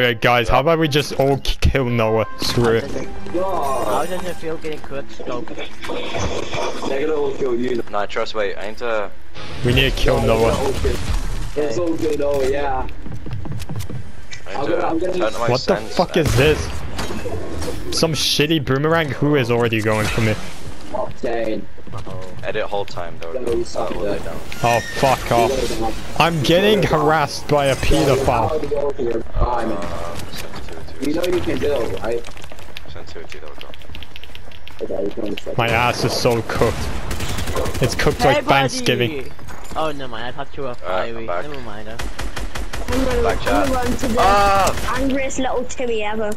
Okay, guys, how about we just all kill Noah? Screw it. How does it feel getting quick scope? They're gonna all kill you. Nah, trust, wait, I need to... Uh, we need to kill Noah. It's all good, oh yeah. I I'm gonna- uh, I'm gonna- my What the fuck and- is this? Some shitty boomerang? Who is already going for me? Octane. Edit whole time, though. No, you suck That will at lay down. Oh, fuck off. I'm getting harassed by a pedophile. Uh. You know you can do it, right? Sensitivity, that was wrong. Okay, you can understand. My ass is so cooked. It's cooked like Thanksgiving. Oh, never mind. I thought you were I'm fiery. back. Never mind. uh. I'm gonna, Back I'm gonna run to the Ah! angriest little Timmy ever.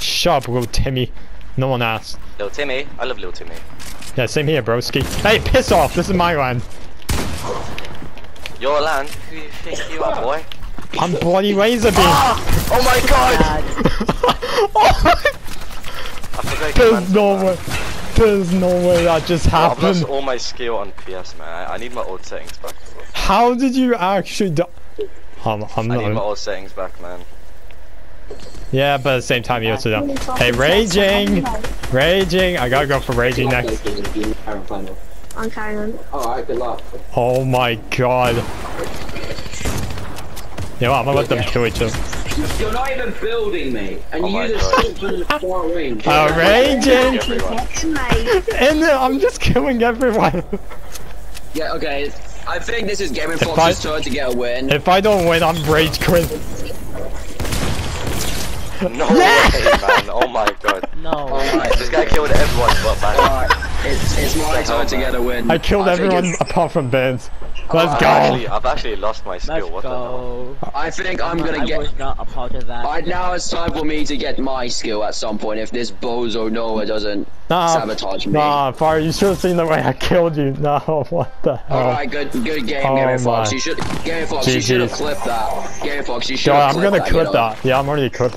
Shut up, little Timmy. No one asked. Little Timmy. I love little Timmy. Yeah, same here, broski. Hey, piss off! This is my land. Your land? Who you think you are, boy? I'm bloody laser beam. Ah! Oh my god! Oh Dad, I forgot There's no way. There's no way that just happened. I've lost happened. all my skill on PS, man. I, I need my old settings back. How did you actually do- I'm, I'm I need my not. old settings back, man. Yeah, but at the same time, you also don't. Hey, raging! Raging! I gotta go for raging next. I'm carrying. Alright, good luck. Oh my god. Yeah, well, I'm gonna let them kill each other. You're not even building me, and Oh you my use a God. from the far range. Oh, raging! And then I'm just killing everyone. Yeah, okay. I think this is Gaming Fox's I- turn to get a win. If I don't win, I'm rage quit. No way, man. Oh my god. no. Oh alright, This guy killed everyone but man. alright. It's, it's my the hell, turn to get a win. I killed I everyone apart from Benz. Let's I've go. actually, I've actually lost my skill. Let's what the hell? go. I think I'm gonna get. was not a part of that. Alright, now it's time for me to get my skill at some point if this bozo Noah doesn't Nah, sabotage me. nah, Fire, you should have seen the way I killed you. No, what the hell? Alright, good good game, Oh Gary Fox. my. You should Gary Fox, you should have GG's. clipped that. Gary Fox, you should Yo, have I'm gonna clipped clip you know? that. Yeah, I'm already clipped.